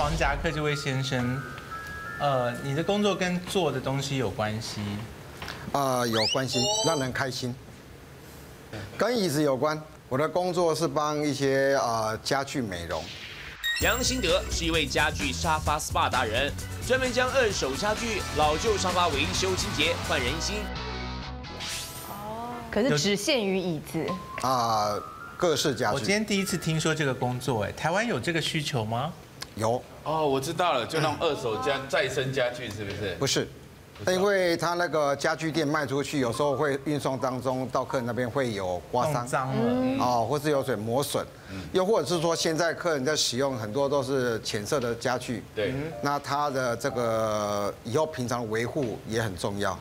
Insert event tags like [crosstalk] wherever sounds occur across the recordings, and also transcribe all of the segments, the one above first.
黄夹克这位先生，呃，你的工作跟做的东西有关系？啊，有关系，让人开心。跟椅子有关，我的工作是帮一些啊家具美容。杨新德是一位家具沙发 SPA 达人，专门将二手家具、老旧沙发维修清洁，焕人心。可是只限于椅子。啊，各式家具我今天第一次听说这个工作，哎，台湾有这个需求吗？有，哦，我知道了，就那种二手家再生家具是不是？不是？因为他那个家具店卖出去，有时候会运送当中到客人那边会有刮弄伤。脏了，啊，或是有水磨损，又或者是说现在客人在使用很多都是浅色的家具，对，那它的这个以后平常维护也很重要。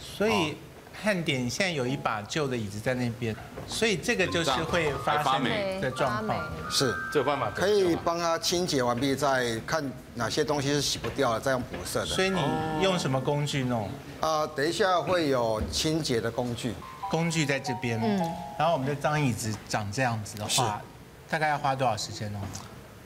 所以汉典现在有一把旧的椅子在那边，所以这个就是会发生的状况。是，这个办法可以帮他清洁完毕，再看哪些东西是洗不掉了，再用补色的。所以你用什么工具弄？啊，等一下会有清洁的工具，工具在这边，嗯，然后我们的脏椅子长这样子的话，大概要花多少时间弄？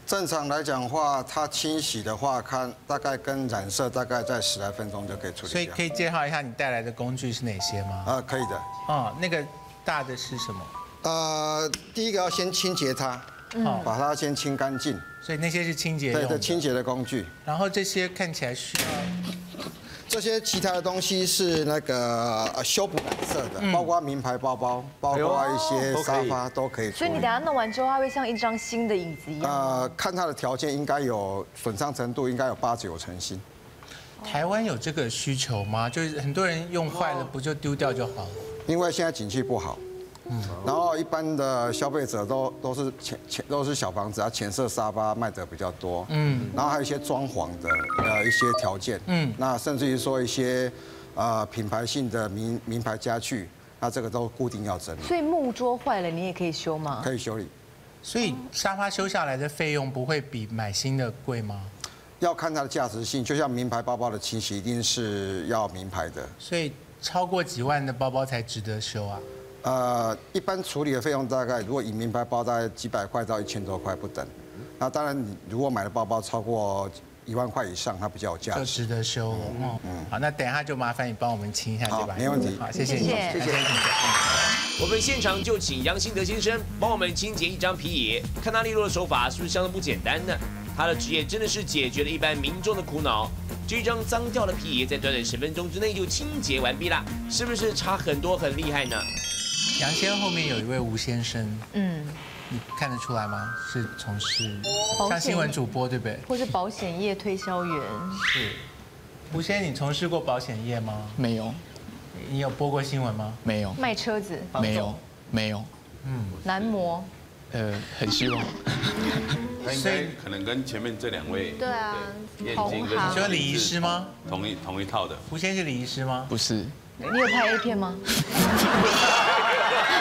正常来讲的话，它清洗的话，看大概跟染色大概在十来分钟就可以处理。所以可以介绍一下你带来的工具是哪些吗？啊，可以的。哦，那个大的是什么？呃，第一个要先清洁它，哦，把它先清干净。所以那些是清洁用的。对的，清洁的工具。然后这些看起来需要这些其他的东西是那个呃修补染色的，包括名牌包包，包括一些沙发都可以所以你等。下弄完之后，它会像一张新的椅子一样。呃，看它的条件应该有损伤程度，应该有八九成新。台湾有这个需求吗？就是很多人用坏了不就丢掉就好了？因为现在景气不好，嗯，然后一般的消费者都都是浅浅都是小房子啊，浅色沙发卖的比较多，嗯，然后还有一些装潢的呃一些条件，嗯，那甚至于说一些呃品牌性的名名牌家具，那这个都固定要整理，所以木桌坏了，你也可以修吗？可以修理，所以沙发修下来的费用不会比买新的贵吗？要看它的价值性，就像名牌包包的清洗一定是要名牌的，所以超过几万的包包才值得修啊？呃，一般处理的费用大概，如果以名牌包大概几百块到一千多块不等。那当然，你如果买的包包超过一万块以上，它比较有价就值。值得修了。哦，好，那等一下就麻烦你帮我们清一下这把。好没问题好，谢谢你，谢谢谢谢。我们现场就请杨新德先生帮我们清洁一张皮椅，看他利落的手法是不是相当不简单呢？他的职业真的是解决了一般民众的苦恼。这张脏掉的皮椅在短短十分钟之内就清洁完毕了，是不是差很多很厉害呢？杨先生后面有一位吴先生，嗯，你看得出来吗？是从事像新闻主播对不对？或是保险业推销员。是。吴先生，你从事过保险业吗？没有，你有播过新闻吗？没有，卖车子、没有，没有，嗯男模，呃，很希望。他应该可能跟前面这两位对啊眼同睛跟说李医师吗？同一同一套的。吴先生是李医师吗？不是，你有拍 A 片吗？[laughs]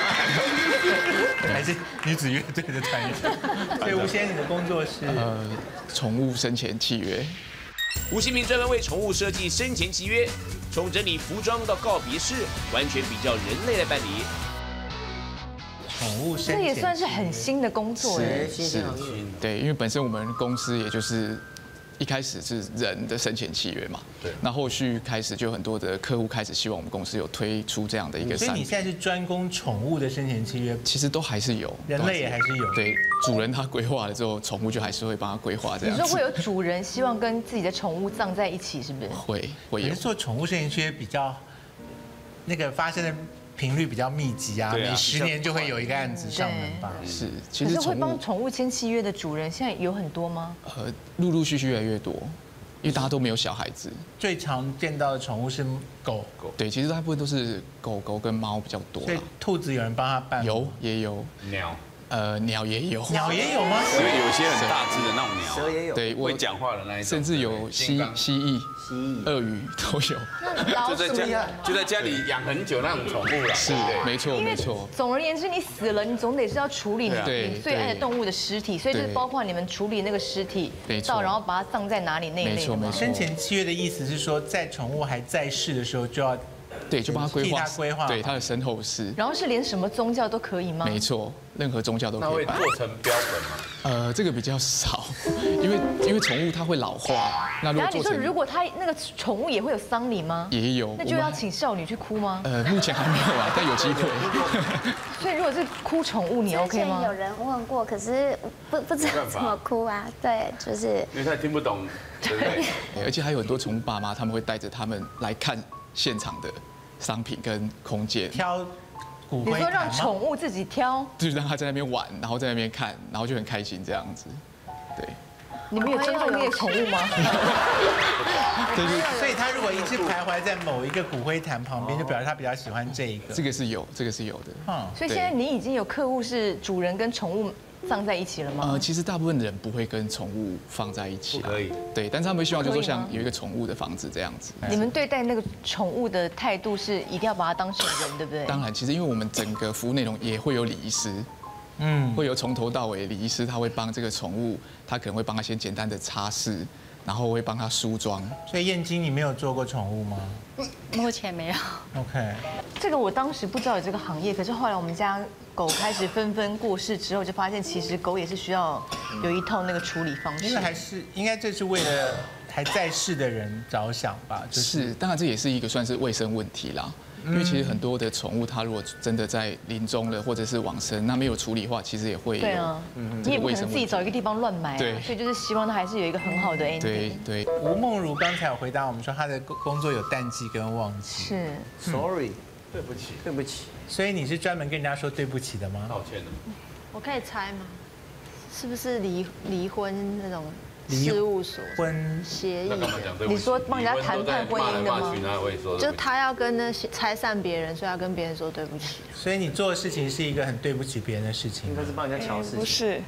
[laughs] 还是女子乐队的团员？[laughs] 所以吴先生，你的工作是？呃，宠物生前契约，吴新平专门为宠物设计生前契约，从整理服装到告别式，完全比较人类来办理。宠物生这也算是很新的工作哎。是，对，因为本身我们公司也就是一开始是人的生前契约嘛，对。那后续开始就很多的客户开始希望我们公司有推出这样的一个所以你现在是专攻宠物的生前契约，其实都还是有，人类也还是有。对，主人他规划了之后，宠物就还是会帮他规划这样子。你说会，有主人希望跟自己的宠物葬在一起，是不是？会会有。做宠物生前契约比较那个发生的频率比较密集啊，每十年就会有一个案子上门吧。是，其实会帮宠物签契约的主人，现在有很多吗？呃陆陆续续越来越多，因为大家都没有小孩子，最常见到的宠物是狗。狗，对，其实大部分都是狗狗跟猫比较多所以，兔子有人帮他办，有也有，鸟，呃鸟也有，鸟也有吗？因为有些很大只的那种鸟，蛇也有，对我会讲话的那一种，甚至有蜥蜥蜴、蜥蜴。鳄鱼都有，那老就在鼠家就在家里养很久那种宠物了。是没错没错，总而言之，你死了，你总得是要处理你最爱的动物的尸体，所以就是包括你们处理那个尸体没，错。到然后把它葬在哪里那一类的吗没错没错。生前契约的意思是说，在宠物还在世的时候就要对，就帮他规划规划对他的身后事，然后是连什么宗教都可以吗？没错，任何宗教都可以办。做成标本吗？呃，这个比较少，[laughs] 因为因为宠物它会老化，那如果做成如果他那个宠物也会有丧礼吗？也有，那就要请少女去哭吗？呃，目前还没有啊，但有机会。[laughs] 所以如果是哭宠物，你之 OK 吗前有？人问过，可是不不知道怎么哭啊。对，就是因为他听不懂人类。[laughs] 而且还有很多宠物爸妈，他们会带着他们来看现场的商品跟空间，挑骨灰你说让？宠物自己挑，就是让他在那边玩，然后在那边看，然后就很开心这样子。对，你们有尊重那个宠物吗？[laughs] [laughs] 所以他如果一直徘徊在某一个骨灰坛旁边，就表示他比较喜欢这一个。这个是有，这个是有的。嗯，所以现在你已经有客户是主人跟宠物葬在一起了吗呃，？其实大部分的人不会跟宠物放在一起，可以。对，但是他们希望就是说像有一个宠物的房子这样子。你们对待那个宠物的态度是一定要把它当成人，对不对？当然，其实因为我们整个服务内容也会有礼仪师，嗯，会有从头到尾礼仪师，他会帮这个宠物，他可能会帮他先简单的擦拭，然后会帮他梳妆。所以燕京，你没有做过宠物吗目前没有。？OK，这个我当时不知道有这个行业，可是后来我们家狗开始纷纷过世之后，就发现其实狗也是需要有一套那个处理方式因为。还是应该这是为了还在世的人着想吧，就是是，当然这也是一个算是卫生问题啦。因为其实很多的宠物，它如果真的在临终了或者是往生，那没有处理的话，其实也会有对啊，你也不可能自己找一个地方乱埋啊，对所以就是希望它还是有一个很好的 ending。对对，吴梦如刚才有回答我们说，她的工工作有淡季跟旺季，是，Sorry，对不起，对不起。所以你是专门跟人家说对不起的吗？道歉了。我可以猜吗？是不是离离婚那种事务所婚协议？你说帮人家谈判婚姻的吗？就他要跟那些拆散别人，所以要跟别人说对不起。所以你做的事情是一个很对不起别人的事情吗，帮人家调事不是，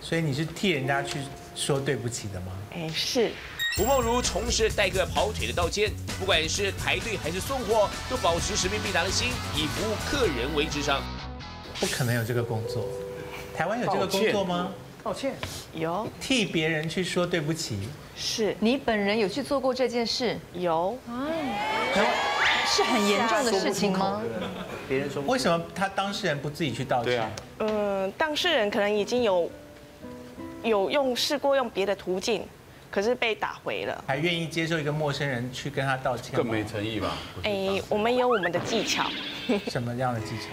所以你是替人家去说对不起的吗？哎，是吴梦如重拾代客跑腿的道歉，不管是排队还是送货，都保持使命必达的心，以服务客人为至上。不可能有这个工作，台湾有这个工作吗？道歉。有。替别人去说对不起，是。你本人有去做过这件事，有。啊，是很严重的事情吗？别人说为什么他当事人不自己去道歉？对啊，嗯，当事人可能已经有有用试过用别的途径，可是被打回了。还愿意接受一个陌生人去跟他道歉吗？更没诚意吧？哎，我们有我们的技巧。[laughs] 什么样的技巧？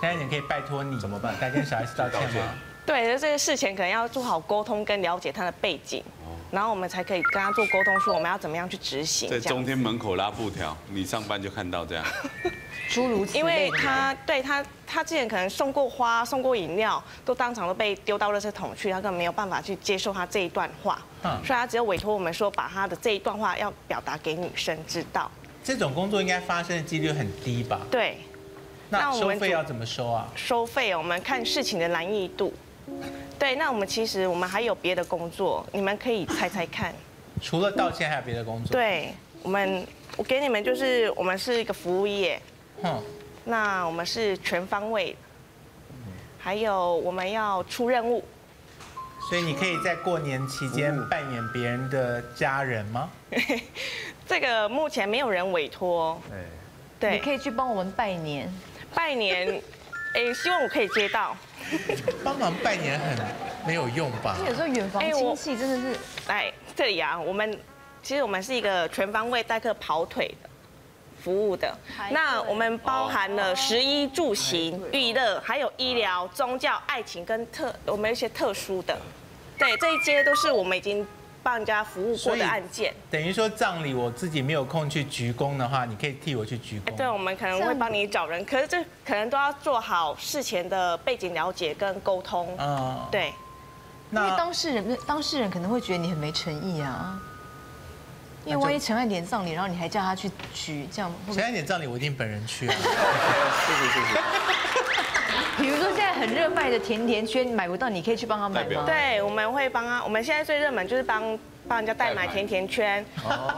现在你可以拜托你怎么办？该跟小 S 道歉吗？对，这个事前可能要做好沟通跟了解他的背景，然后我们才可以跟他做沟通，说我们要怎么样去执行。在中天门口拉布条，你上班就看到这样。[laughs] 诸如此类因为他对他他之前可能送过花、送过饮料，都当场都被丢到垃圾桶去，他根本没有办法去接受他这一段话，嗯所以他只有委托我们说，把他的这一段话要表达给女生知道。这种工作应该发生的几率很低吧？对，那收费要怎么收啊？收费我们看事情的难易度。对，那我们其实我们还有别的工作，你们可以猜猜看。[laughs] 除了道歉还有别的工作？，对，我们我给你们就是我们是一个服务业，哼，那我们是全方位，还有我们要出任务。所以你可以在过年期间扮演别人的家人吗？[laughs] 这个目前没有人委托，哎，对，你可以去帮我们拜年，拜年，[laughs] 哎，希望我可以接到。[laughs] 帮忙拜年很没有用吧因？为有时候远房亲戚真的是来这里啊，我们其实我们是一个全方位代客跑腿的服务的那我们包含了食衣住行、娱乐，还有医疗、宗教、爱情跟特，我们有一些特殊的。对，这一些都是我们已经帮人家服务过的案件。等于说葬礼我自己没有空去鞠躬的话，你可以替我去鞠躬。对，我们可能会帮你找人，可是这可能都要做好事前的背景了解跟沟通。嗯，对，因为那当事人当事人可能会觉得你很没诚意啊。因为万一陈汉典葬礼，然后你还叫他去举，这样会不会？陈安典葬礼我一定本人去啊。谢 [laughs] 谢谢谢。[laughs] 比如说现在很热卖的甜甜圈买不到，你可以去帮他买吗？对，我们会帮他。我们现在最热门就是帮帮人家代买甜甜圈。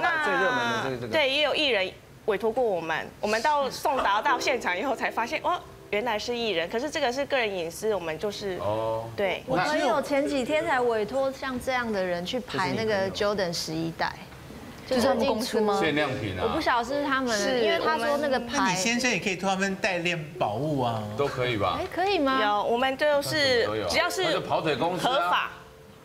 那最热门的这个这个对，也有艺人委托过我们，我们到送达到现场以后才发现，哇，原来是艺人。可是这个是个人隐私，我们就是哦，对。我朋只有友前几天才委托像这样的人去排那个 Jordan 十一代，就是他们公司吗？限量品啊，我不晓得是他们，是因为他说那个牌你先生也可以托他们代练宝物啊。都可以吧哎？可以吗？有，我们就是只要是跑腿公司啊合法、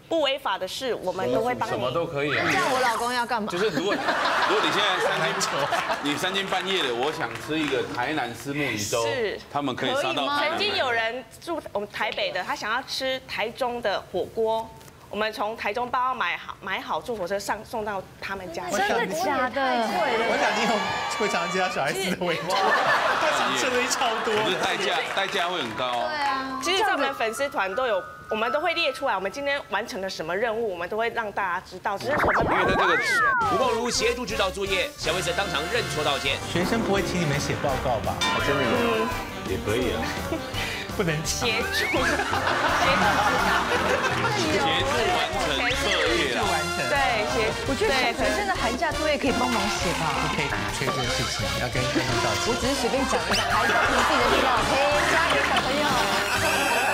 不违法的事，我们都会帮什么。都可以啊这。样我老公要干嘛？就是如果 [laughs] 如果你现在三更，你三更半夜的，我想吃一个台南丝木鱼粥是，他们可以杀到曾经有人住我们台北的，他想要吃台中的火锅，我们从台中帮他买好买好，坐火车上送到他们家。我真的假的？我想你有会常接到小孩子的尾巴，他常吃的东西超多。是代价代价会很高。对啊，其实，在我们粉丝团都有，我们都会列出来，我们今天完成了什么任务，我们都会让大家知道。只是我们因为他这个吴梦如协助指导作业，小薇则当场认错道歉。学生不会请你们写报告吧？真的有。也可以啊，不能。协助，协助指导，协助完成作业啦。就完成。对，协我觉得对学生的寒假作业可以帮忙写吧。不可以明确这件事情，要跟家长道歉我。只是随便讲一讲，还是要凭自己的力量，陪家里的小朋友。